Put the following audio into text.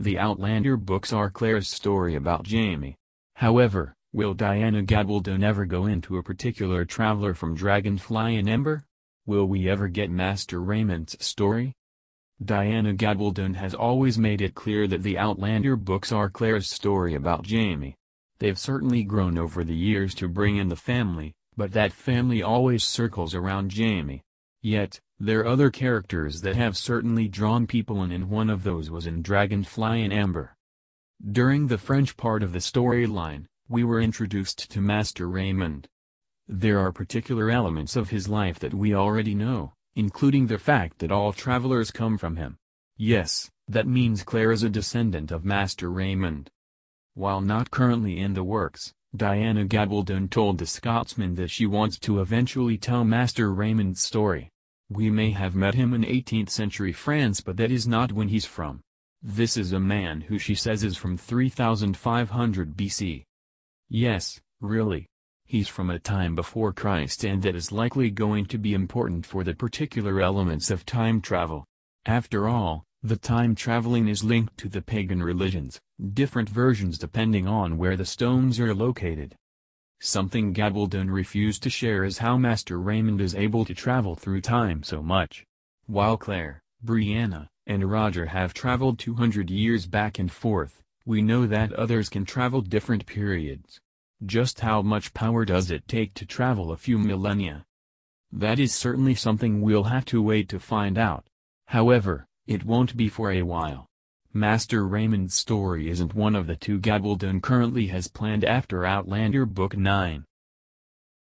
The Outlander books are Claire's story about Jamie. However, will Diana Gabaldon ever go into a particular traveler from Dragonfly and Amber? Will we ever get Master Raymond's story? Diana Gabaldon has always made it clear that the Outlander books are Claire's story about Jamie. They've certainly grown over the years to bring in the family, but that family always circles around Jamie. Yet, there are other characters that have certainly drawn people in and one of those was in Dragonfly and Amber. During the French part of the storyline, we were introduced to Master Raymond. There are particular elements of his life that we already know, including the fact that all travelers come from him. Yes, that means Claire is a descendant of Master Raymond. While not currently in the works, Diana Gabaldon told the Scotsman that she wants to eventually tell Master Raymond's story. We may have met him in 18th century France but that is not when he's from. This is a man who she says is from 3500 BC. Yes, really. He's from a time before Christ and that is likely going to be important for the particular elements of time travel. After all, the time traveling is linked to the pagan religions, different versions depending on where the stones are located. Something Gabaldon refused to share is how Master Raymond is able to travel through time so much. While Claire, Brianna, and Roger have traveled 200 years back and forth, we know that others can travel different periods. Just how much power does it take to travel a few millennia? That is certainly something we'll have to wait to find out. However, it won't be for a while. Master Raymond's story isn't one of the two Gabaldon currently has planned after Outlander Book 9.